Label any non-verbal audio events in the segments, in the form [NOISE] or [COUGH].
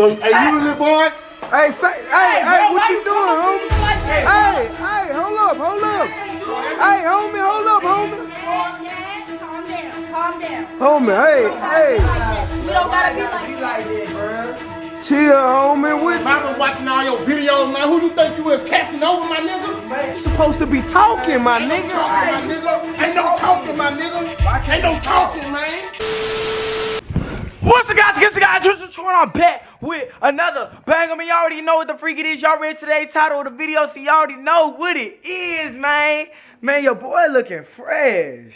So, hey, you little boy? Hey, say, hey, hey, what you doing, homie? Hey, hey, hold up, hold up. Hey, homie, hold up, homie. Calm down, calm down. Homie, hey, hey, We don't gotta be like that. chill, homie. What I've been watching all your videos, man. Who you think you is casting over, my nigga? you supposed to be talking, my Ain't no talking, my nigga. Ain't no talking, my nigga. Ain't no talking, man. What's up, guys? Guess the guys, what's going on? Back with another bang. I mean, y'all already know what the freak it is. Y'all read today's title of the video, so y'all already know what it is, man. Man, your boy looking fresh.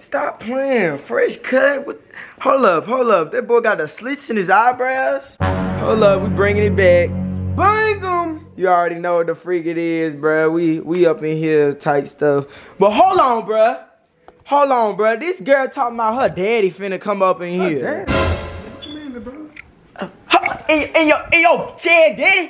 Stop playing. Fresh cut. With... Hold up, hold up. That boy got the slits in his eyebrows. Hold up, we bringing it back. Bang 'em. You already know what the freak it is, bruh. We we up in here tight stuff. But hold on, bruh. Hold on, bruh. This girl talking about her daddy finna come up in here. Damn. In, in your in your dead daddy? Eh?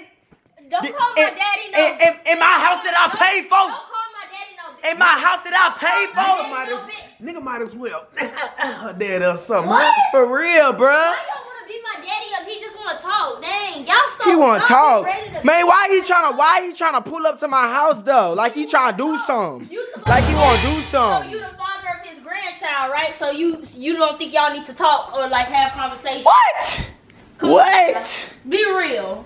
Don't call my daddy no. in, in, in my house that I paid Don't call my daddy no. bitch. In my house that I paid Daddy for? Might no as, nigga might as well. [LAUGHS] Her dad or something. What? For real, bruh. Why y'all wanna beat my daddy up? He just wanna talk. Dang, y'all so He wanna talk. to- Man, why he tryna why he tryna pull up to my house though? Like he tryna do something. Like he wanna do So something. you the father of his grandchild, right? So you you don't think y'all need to talk or like have conversation? What? Come on, What? Be real.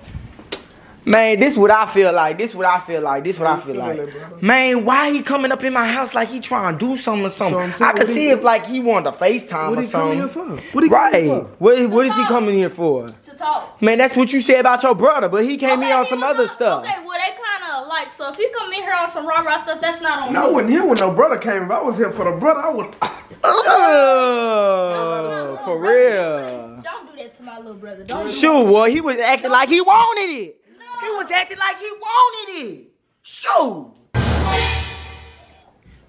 Man, this what I feel like. This what I feel like. This what I feel like. Man, why he coming up in my house like he trying to do something or So something? saying, I could see if like he wanted to FaceTime What or he coming here something. for? What he coming Right. here for? What, what is he coming here for? To talk. Man, that's what you said about your brother, but he came Okay, here on he some other on- stuff. Okay, well they kind of like so if you come in here on some rah rah stuff, that's not on No, I wasn't here when no brother came. If I was here for the brother, I would. Oh, for real. Don't do that to my little brother. Don't. do Shoot, boy, he was acting like he wanted it. He was acting like he wanted it. Shoot.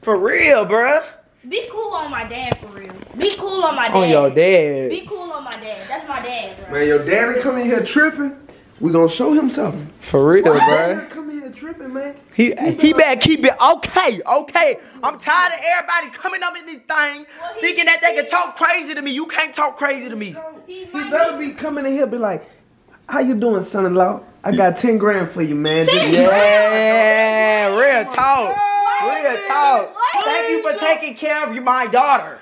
For real, bruh. Be cool on my dad for real. Be cool on my dad. On your dad. Be cool on my dad. That's my dad, bro. Man, your daddy come in here tripping. We gonna show him something. For real, Your bruh. daddy come here tripping, man. He he better keep it okay, okay. I'm tired of everybody coming up in this thing Well, he- thinking that they can talk crazy to me. You can't talk crazy to me. He He better be coming in here, be like, "How you doing, son-in-law? I got ten grand for you, man." Just- 10 Yeah, real talk. What? Real talk. What? Thank you for taking care of you, my daughter.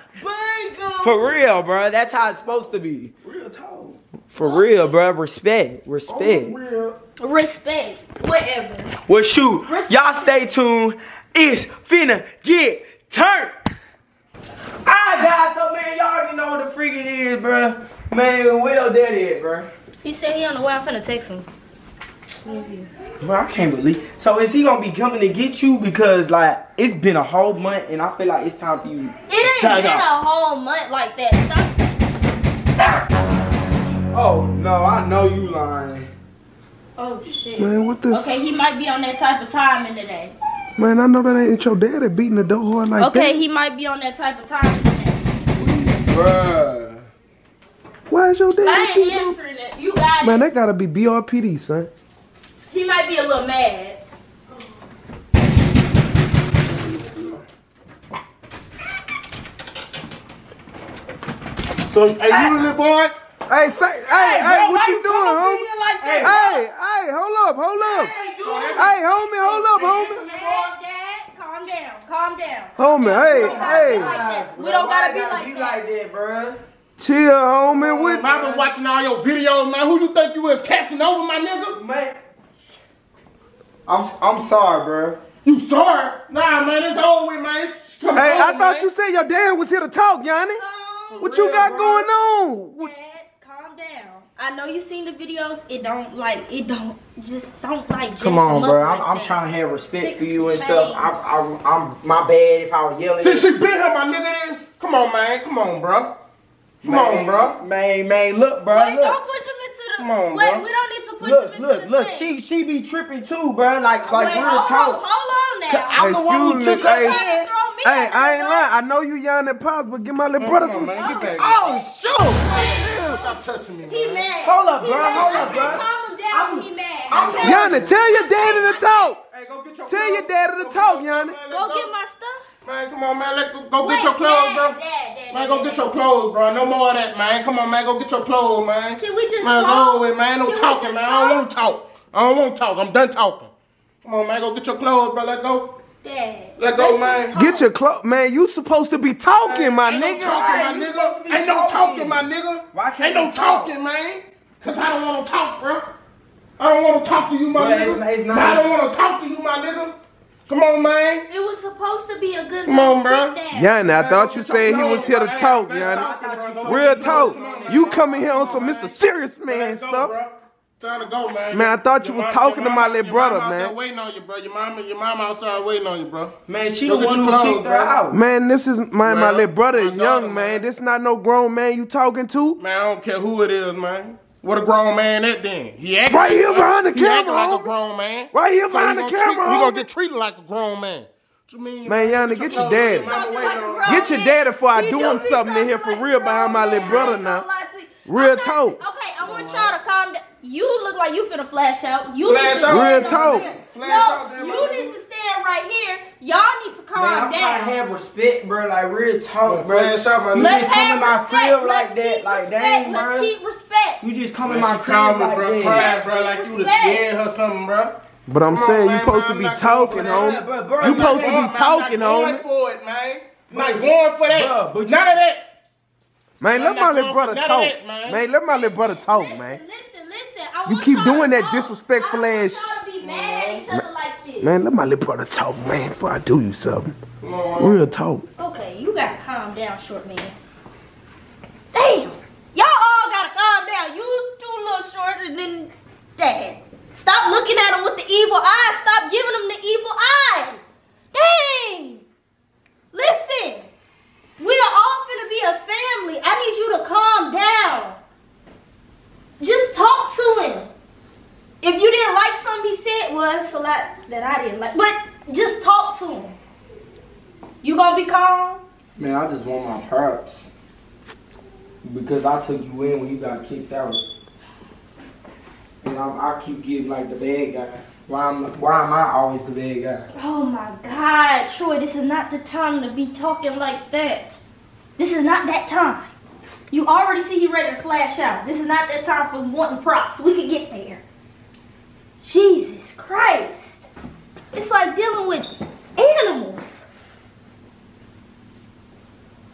For real, bro. That's how it's supposed to be. Real talk. For real, bruh. Respect. Respect. respect. Whatever. Well, shoot. Y'all stay tuned. It's finna get turned. Alright, guys. So, man, y'all already know what the freak it is, bruh. Man, well, that is, bruh. He said he on the way. I'm finna text him. Bro, I can't believe. So is he gonna be coming to get you because like it's been a whole month and I feel like it's time for you. It ain't been out. a whole month like that. Stop. Oh no, I know you lying. Oh shit. Man, what the? Okay, he might be on that type of time in the day. Man, I know that ain't your daddy beating the door hard like Okay, that. he might be on that type of time in. Bruh. Why is your daddy? I daddy ain't answering it. You got Man, it. that gotta be BRPD, son. He might be a little mad. So, are you little boy? Hey, say, hey, hey, bro, what you you doing, come up homie? like hey, that, hey, hey, hold up, hold up. Hey, homie, hold up, homie. Dad, Dad, calm down, calm down. Homie, hey, Like hey, that. We don't gotta be like that. that, bruh. chill, homie. What? I've been watching all your videos, man. Who you think you is casting over, my nigga? Man. I'm I'm sorry, bruh. You sorry? Nah, man, it's over with, man. It's coming Hey, I thought man. you said your dad was here to talk, Yanni. Calm What you got going on? What- Dad, calm down. I know you seen the videos. It don't like it don't just don't like. Come on, bro. like I'm, I'm trying to have respect Fix for you and the stuff. I'm, I'm, I'm my bad if I was yelling. Since she been here, my nigga, then, come on, man. Come on, bro. Come on, bro. Man, man, look, bro. Wait, look. don't push him into the. Come on, wait, bro. we don't need to push Look, him into look, the look. thing. She she be tripping too, bro. Like like wait, real hold talk. on, hold on now. I'm the one who Excuse me, took her hey. hand. Throw me Hey, I ain't bus. lying. I know you yelling at pops, but give my little brother some. on, man. Get back. Oh shoot! Stop touching me, He mad. Hold up, He bro, mad. hold up, bro. Calm him down. I'm- he mad. I'm- Okay? Yanni, tell your daddy to talk. Hey, go get your Tell clothes. your daddy to talk, your- Yanni. Go get my stuff. Man, come on, man. Let go, go Wait, get your clothes, Dad, bro. Dad, Dad, Man, go get your clothes, bro. No more of that, man. Come on, man. Go get your clothes, man. Can we just Man, it's talk? over with, man. No Can talking, just man. I don't want to talk. I don't want to talk. I'm done talking. Come on, man. Go get your clothes, bro. Let go. Dad. Let go, man. Get your clothes, man. You supposed to be talking, my Ain't nigga. no talking, my Right, you nigga. supposed to be Ain't no talking. talking, my nigga. Why can't Ain't no talk? talking, man. Cause I don't want to talk, bro. I don't want to talk to you, my Bruh, nigga. it's it's I don't want to talk to you, my nigga. Come on, man. It was supposed to be a good Come on, bro. bruh. sit down. Yanni, I Man, thought you said he was here to talk, Man, Yanni. talking, bro. Go Real talk. clothes. Come on, man. You coming here on some. Mr. Serious Man stuff. Bro. Time to go, man. Man, I thought you Your was mom- talking your to my little brother, mama out there man. Waiting on you, bro. Your mama, your mama outside waiting on you, bro. Man, she Go the one who clothes, kicked her out. Man, this is my my little brother my is young, daughter, man. man. This not no grown man you talking to. Man, I don't care who it is, man. What a grown man that then? He acting Right here like, behind the he acting like a grown man. Right here So behind he the camera, Treat, he gonna get treated like a grown man. What you mean? Man, Yanni, get your clothes, daddy. your mama Talking waiting like a on you. grown Get your man. daddy before I do do him something in here for real behind my little brother now. gonna lie to you. Real I'm talk. Okay, I want y'all to calm down. You look like you finna flash out. You Flash need to out? stand Real over talk. here. Flash no, out there, you my need nigga. to stand right here. Y'all need to calm Man, I'm down. trying to have respect, bro. Like real talk, Man, bro. flash out, my You nigga. Let's just come in my respect. crib like Let's that, like respect. dang, Let's bro. keep respect. You just come in my she crib called me, like bro, that. crying, bro, like you the Respect. dead or something, bro. But I'm Come on, saying you man, supposed to be talking, for homie. Bro, You I'm supposed to be talking, I'm not going for it, man. Not going for that. Bruh, but None of that. Man, let my little brother for none of talk. that, man. Man, let my little brother talk, listen, man. Listen, listen. I You keep doing that disrespectful ass want y'all be mad at each other like. Man, let my little brother talk, man, before I do you something. Man. Real talk. Okay, you gotta calm down, short man. Damn! Y'all all gotta calm down. You two little shorter than dad. Stop looking at him with the evil eye. Stop giving him the evil eye. Dang! Listen, we are all gonna be a family. I need you to calm down. Just talk to him. If you didn't like something he said, well, it's a lot that I didn't like. But just talk to him. You gonna be calm? Man, I just want my props. Because I took you in when you got kicked out. And I, I keep getting like the bad guy. Why am, why am I always the bad guy? Oh my God, Troy, this is not the time to be talking like that. This is not that time. You already see he ready to flash out. This is not that time for wanting props. We could get there. Jesus Christ. It's like dealing with animals.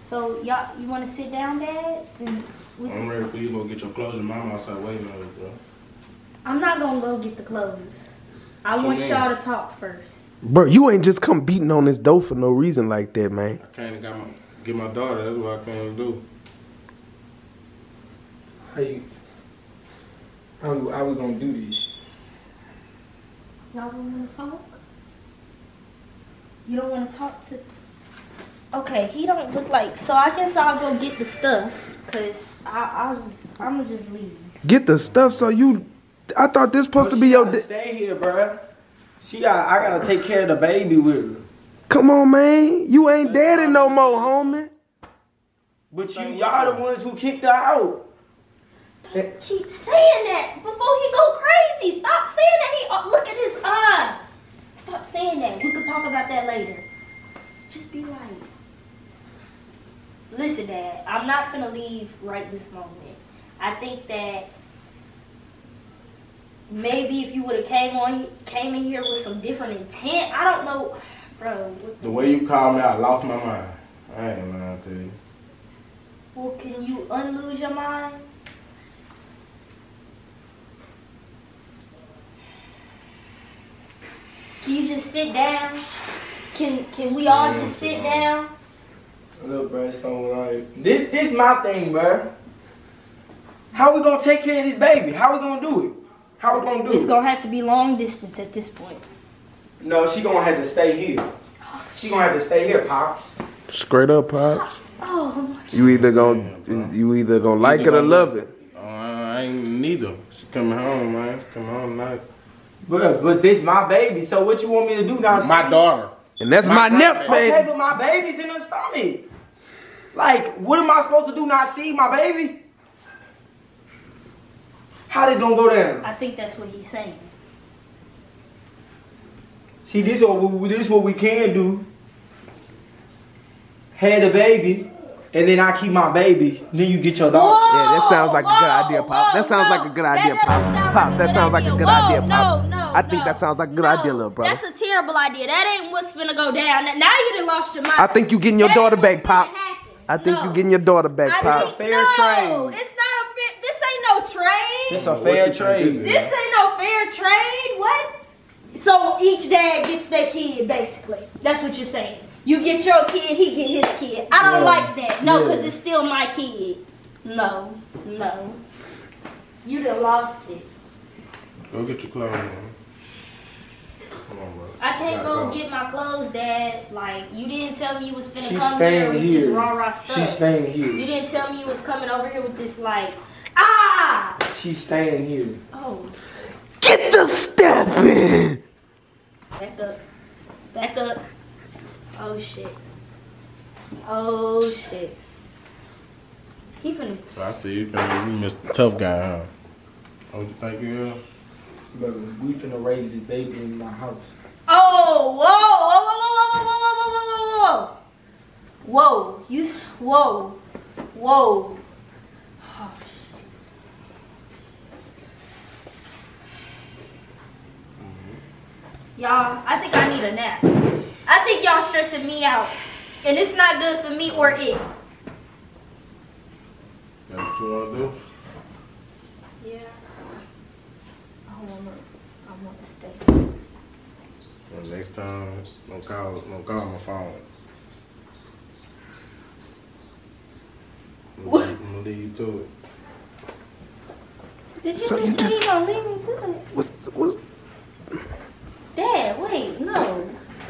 So y'all, you want to sit down, Dad? I'm ready for you to go get your clothes. Your mama outside waiting on you, bro. I'm not gonna go get the clothes. I What want y'all to talk first. Bro, you ain't just come beating on this door for no reason like that, man. I can't got my, get my daughter. That's what I can't do. How you, how, we- how we gonna do this? Y'all don't want to talk? You don't want to talk to? Okay, he don't look like. So I guess I'll go get the stuff, cause I, I'll just, I'm gonna just leave. Get the stuff so you. I thought this supposed But to be your. gotta Stay here, bruh. She got. I gotta take care of the baby with her. Come on, man. You ain't daddy no more, homie. But you, y'all the ones who kicked her out. Don't keep saying that before he go crazy. Stop saying that. He oh, look at his eyes. Stop saying that. We could talk about that later. Just be like, listen, Dad. I'm not finna leave right this moment. I think that maybe if you would have came on, came in here with some different intent. I don't know, bro. The way you called me, I lost my mind. I ain't lying to you. Well, can you unlose your mind? Can you just sit down? Can Can we all just sit down? Look, bruh, so like this. This my thing, bruh. How we gonna take care of this baby? How we gonna do it? How we gonna do It's it? It's gonna have to be long distance at this point. No, she gonna have to stay here. She gonna have to stay here, pops. Straight up, pops. Oh, my- You either gonna you either gonna like it or love it. Oh, I ain't neither. She coming home, man. She coming home tonight. Bruh, but this my baby. So what you want me to do now? My see? daughter. And that's My my, nip, birthday. Okay, baby. but my baby's in her stomach. Like, what am I supposed to do? Not see my baby? How this gonna go down? I think that's what he's saying. See, this what we, this what we can do. Had a baby, and then I keep my baby. Then you get your dog. Whoa, Yeah, that sounds like a good whoa, idea, Pops. That sounds no. like a good idea, That Pops. Pops, that sounds like a good Whoa, idea, Pops. No, no, I think no. that sounds like a good No, idea, little brother. That's a terrible idea. That ain't what's finna go down. Now you done lost your mind. I think you're getting your That daughter back, what's Pops. I think No. you getting your daughter back, I Pops. think Fair no, trade. It's not a fair. This ain't no trade. It's a fair trade. this This ain't no fair trade. What? So each dad gets their kid, basically. That's what you're saying. You get your kid, he get his kid. I don't Yeah. like that. No, Yeah. because it's still my kid. No, no. You done lost it. Go get your clothes on. Come on, bro. I can't Gotta go get my clothes, Dad. Like, you didn't tell me you was finna She's come here staying with this raw raw stuff. She's staying here. You didn't tell me you was coming over here with this, like, ah! She's staying here. Oh, Get the step in. back up. Back up. Oh, shit. Oh, shit. He finna. I see you think you missed the tough guy, huh? What you think you is? Brother, we finna raise this baby in my house. Oh, whoa, whoa, whoa, whoa, whoa, whoa, whoa, whoa, whoa. Whoa, you, whoa, whoa. Oh, shit. Y'all, I think I need a nap. I think y'all stressing me out. And it's not good for me or it. That's what you wanna do? Yeah. I wanna, I wanna stay. Well, next time, don't call, don't call my phone. I'm gonna leave- I'm gonna leave you to it. Did you So just you say just- you gonna leave me to it? What's, what's, Dad, wait, no.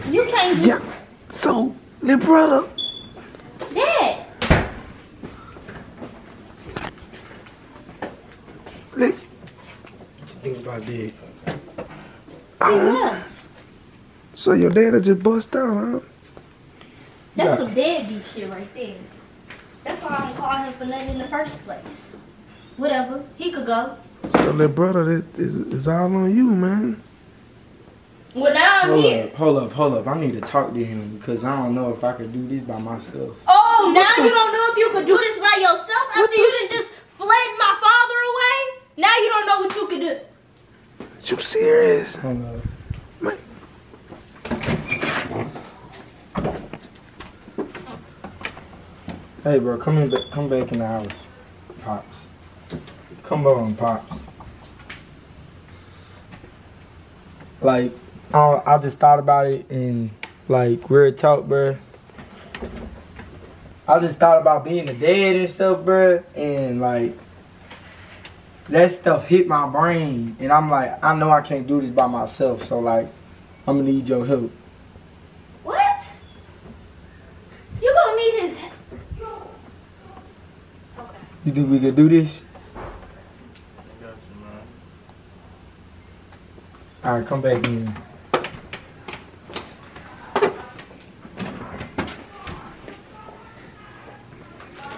You can't just, yeah. So, little brother, Dad. li- Think about that. Yeah. Uh-huh. so your daddy just bust out, huh? That's Yeah. some deadbeat shit right there. That's why I don't call him for nothing in the first place. Whatever, he could go. So, little brother, it, it's, it's all on you, man. Well, now I'm Hold here. up, hold up, hold up. I need to talk to him because I don't know if I could do this by myself. Oh, now you don't know if you could do this by yourself after you done just fled my father away? Now you don't know what you could do. You serious? Hold up. Man. Hey, bro, come in, come back in the house, pops. Come on, pops. Like, I, I just thought about it and like real talk, bro. I just thought about being a dad and stuff, bro, and like that stuff hit my brain, and I'm like, I know I can't do this by myself, so like, I'm gonna need your help. What? You gonna need his. Okay. You think we could do this? Got you, man. All right, come back in.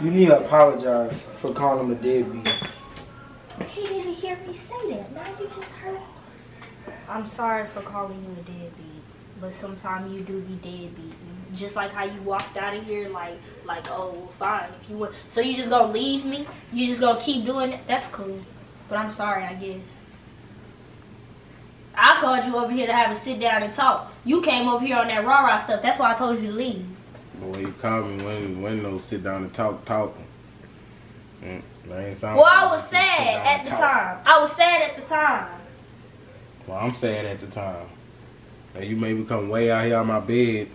You need to apologize for calling him a deadbeat. He didn't hear me say that. Now you just heard. I'm sorry for calling you a deadbeat, but sometimes you do be deadbeat. Just like how you walked out of here, like, like, oh, well, fine. If you want, so you just gonna leave me? You just gonna keep doing it? That's cool. But I'm sorry, I guess. I called you over here to have a sit down and talk. You came over here on that rah rah stuff. That's why I told you to leave. But when you called me, when when no sit down and talk, talk. Mm, that ain't sound Well, I was sad at the talk. time. I was sad at the time. Well, I'm sad at the time. And you made me come way out here on my bed.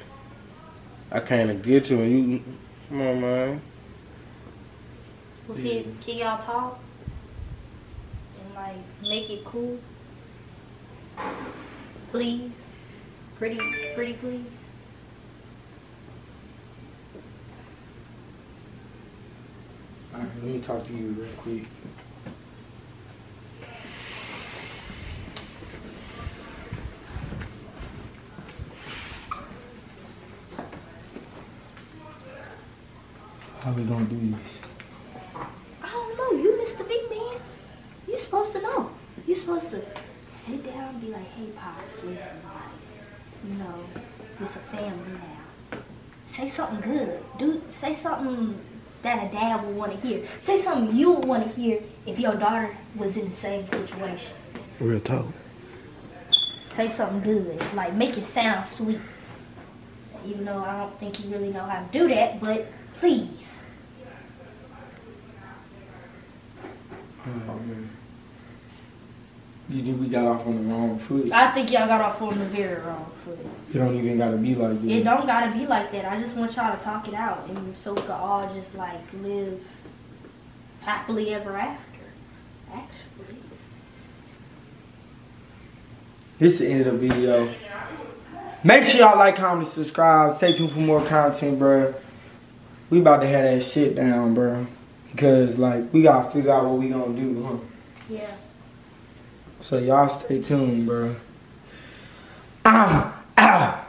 I came to get you, and you, come on, man. Well, can, can y'all talk? And like make it cool? Please? Pretty, pretty please? All right, let me talk to you real quick. How we gonna do this? I don't know. You Mr. Big Man. You supposed to know. You supposed to sit down and be like, hey, Pops, listen, like, you know, it's a family now. Say something good. Do say something that a dad would want to hear. Say something you would want to hear if your daughter was in the same situation. Real talk. Say something good, like make it sound sweet. Even though I don't think you really know how to do that, but please. You think we got off on the wrong foot? I think y'all got off on the very wrong foot. It don't even gotta be like that. It don't gotta be like that. I just want y'all to talk it out, and so we can all just like live happily ever after. Actually, This is the end of the video. Make sure y'all like, comment, subscribe. Stay tuned for more content, bro. We about to have that shit down, bro. Because, like, we gotta figure out what we gonna do, huh? yeah. So y'all stay tuned, bro. Ow! Ow!